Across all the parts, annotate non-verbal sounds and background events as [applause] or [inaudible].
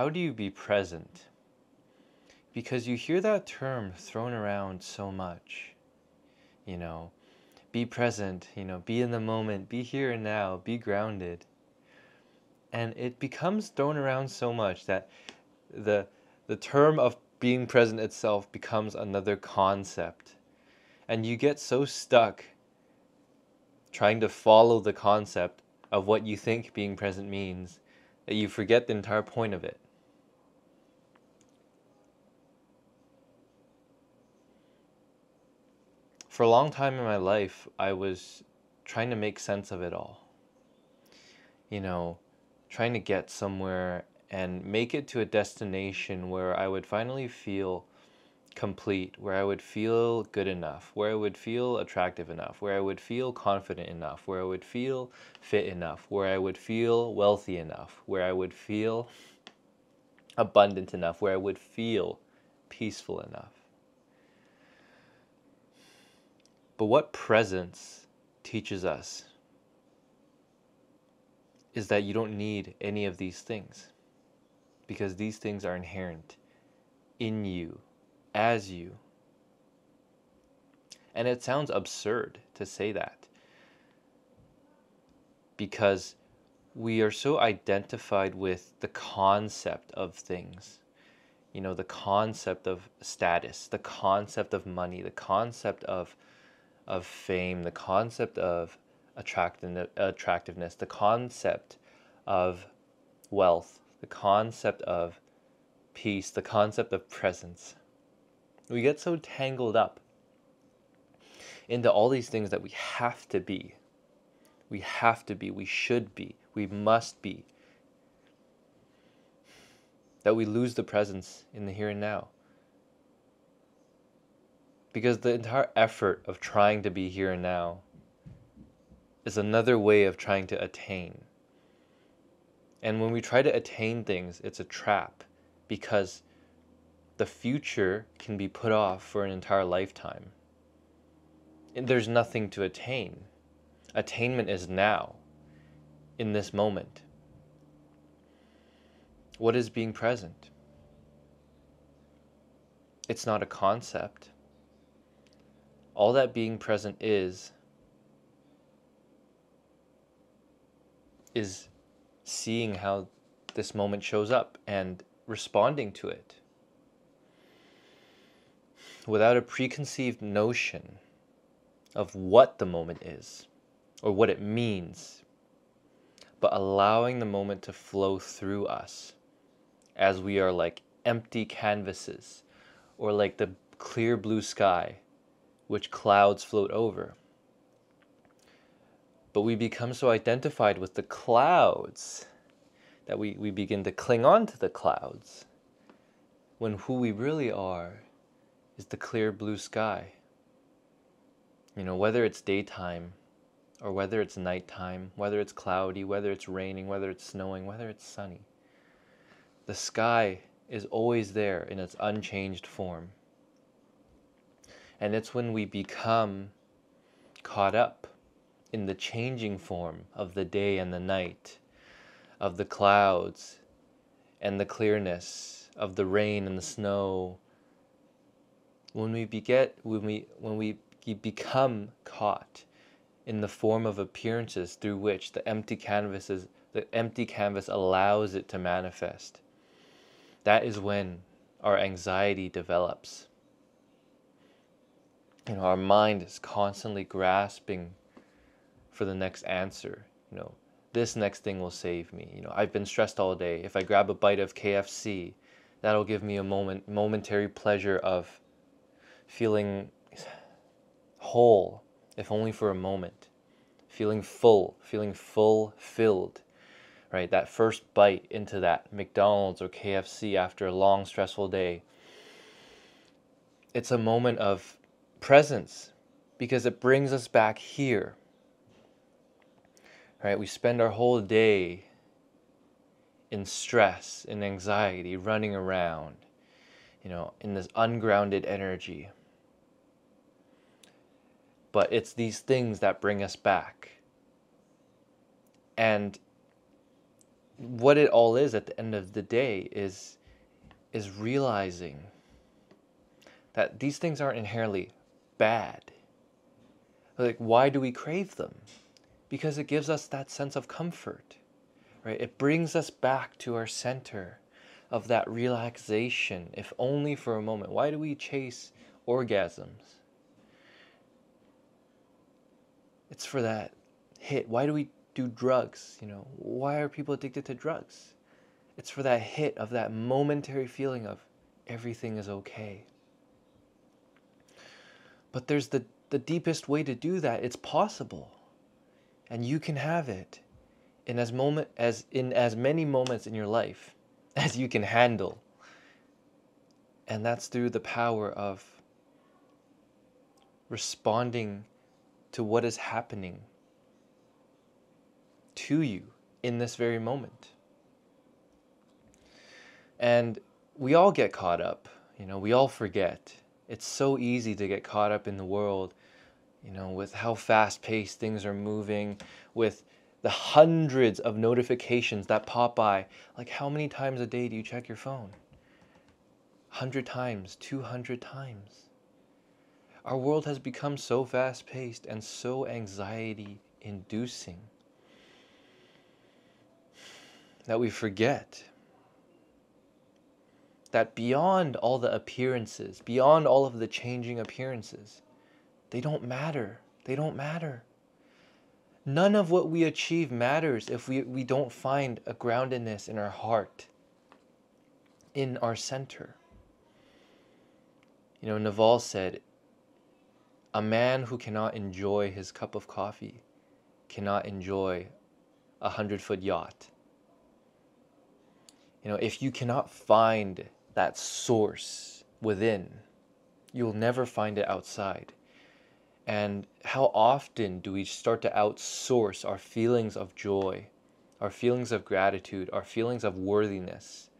how do you be present? Because you hear that term thrown around so much. You know, be present, you know, be in the moment, be here and now, be grounded. And it becomes thrown around so much that the the term of being present itself becomes another concept. And you get so stuck trying to follow the concept of what you think being present means that you forget the entire point of it. For a long time in my life, I was trying to make sense of it all. You know, trying to get somewhere and make it to a destination where I would finally feel complete, where I would feel good enough, where I would feel attractive enough, where I would feel confident enough, where I would feel fit enough, where I would feel wealthy enough, where I would feel abundant enough, where I would feel peaceful enough. But what presence teaches us is that you don't need any of these things because these things are inherent in you as you. And it sounds absurd to say that because we are so identified with the concept of things. You know, the concept of status, the concept of money, the concept of, of fame, the concept of attractiveness, the concept of wealth, the concept of peace, the concept of presence. We get so tangled up into all these things that we have to be. We have to be, we should be, we must be. That we lose the presence in the here and now. Because the entire effort of trying to be here and now is another way of trying to attain. And when we try to attain things, it's a trap because the future can be put off for an entire lifetime. And there's nothing to attain. Attainment is now, in this moment. What is being present? It's not a concept. All that being present is, is seeing how this moment shows up and responding to it. Without a preconceived notion of what the moment is or what it means, but allowing the moment to flow through us as we are like empty canvases or like the clear blue sky which clouds float over. But we become so identified with the clouds that we, we begin to cling on to the clouds when who we really are is the clear blue sky. You know, whether it's daytime or whether it's nighttime, whether it's cloudy, whether it's raining, whether it's snowing, whether it's sunny, the sky is always there in its unchanged form. And it's when we become caught up in the changing form of the day and the night, of the clouds and the clearness, of the rain and the snow, when we beget when we when we become caught in the form of appearances through which the empty canvases the empty canvas allows it to manifest that is when our anxiety develops you know our mind is constantly grasping for the next answer you know this next thing will save me you know i've been stressed all day if i grab a bite of kfc that'll give me a moment momentary pleasure of feeling whole, if only for a moment, feeling full, feeling full filled, right? That first bite into that McDonald's or KFC after a long, stressful day. It's a moment of presence because it brings us back here. Right? We spend our whole day in stress, in anxiety, running around, you know, in this ungrounded energy. But it's these things that bring us back. And what it all is at the end of the day is is realizing that these things aren't inherently bad. Like why do we crave them? Because it gives us that sense of comfort. Right? It brings us back to our center of that relaxation, if only for a moment. Why do we chase orgasms? It's for that hit. Why do we do drugs? You know, why are people addicted to drugs? It's for that hit of that momentary feeling of everything is okay. But there's the, the deepest way to do that. It's possible. And you can have it in as moment as in as many moments in your life [laughs] as you can handle. And that's through the power of responding to what is happening to you in this very moment. And we all get caught up, you know, we all forget. It's so easy to get caught up in the world, you know, with how fast paced things are moving, with the hundreds of notifications that pop by. Like, how many times a day do you check your phone? 100 times, 200 times. Our world has become so fast paced and so anxiety inducing that we forget that beyond all the appearances, beyond all of the changing appearances, they don't matter. They don't matter. None of what we achieve matters if we, we don't find a groundedness in our heart, in our center. You know, Naval said, a man who cannot enjoy his cup of coffee cannot enjoy a hundred foot yacht. You know, if you cannot find that source within, you'll never find it outside. And how often do we start to outsource our feelings of joy, our feelings of gratitude, our feelings of worthiness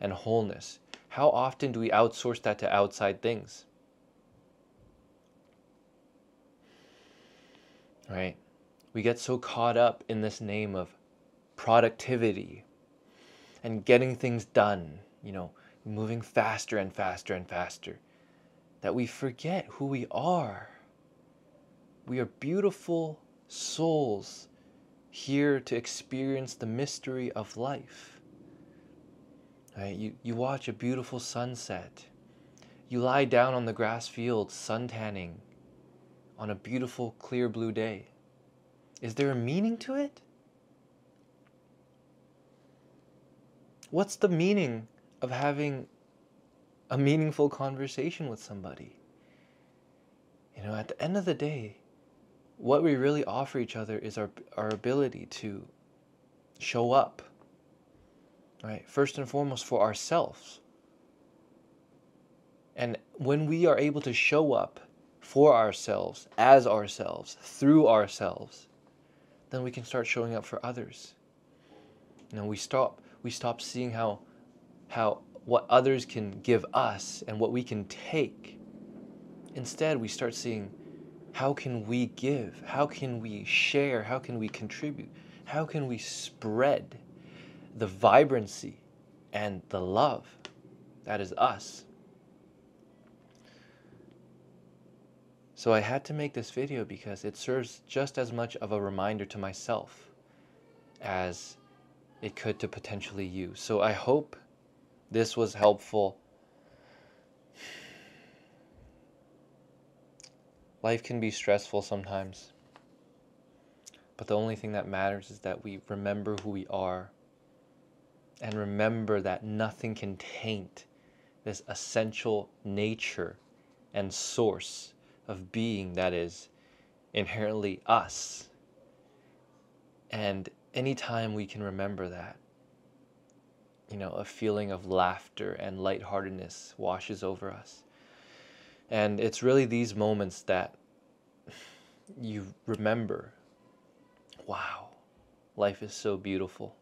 and wholeness? How often do we outsource that to outside things? Right? We get so caught up in this name of productivity and getting things done, you know, moving faster and faster and faster, that we forget who we are. We are beautiful souls here to experience the mystery of life. Right? You, you watch a beautiful sunset. You lie down on the grass field sun tanning on a beautiful clear blue day. Is there a meaning to it? What's the meaning of having a meaningful conversation with somebody? You know, at the end of the day, what we really offer each other is our, our ability to show up, right? First and foremost for ourselves. And when we are able to show up for ourselves, as ourselves, through ourselves, then we can start showing up for others. You know, we stop we stop seeing how how what others can give us and what we can take. Instead, we start seeing how can we give? How can we share? How can we contribute? How can we spread the vibrancy and the love that is us? So I had to make this video because it serves just as much of a reminder to myself as it could to potentially you. So I hope this was helpful. Life can be stressful sometimes. But the only thing that matters is that we remember who we are and remember that nothing can taint this essential nature and source of being that is inherently us. And anytime we can remember that, you know, a feeling of laughter and lightheartedness washes over us. And it's really these moments that you remember wow, life is so beautiful.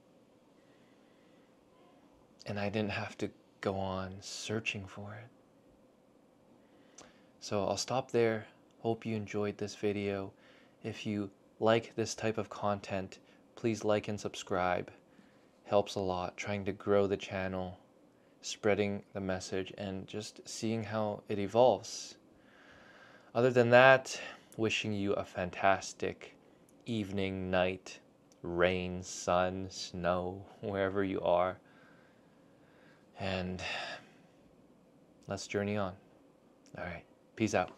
And I didn't have to go on searching for it. So I'll stop there. Hope you enjoyed this video. If you like this type of content, please like and subscribe. Helps a lot trying to grow the channel, spreading the message, and just seeing how it evolves. Other than that, wishing you a fantastic evening, night, rain, sun, snow, [laughs] wherever you are. And let's journey on. All right. Peace out.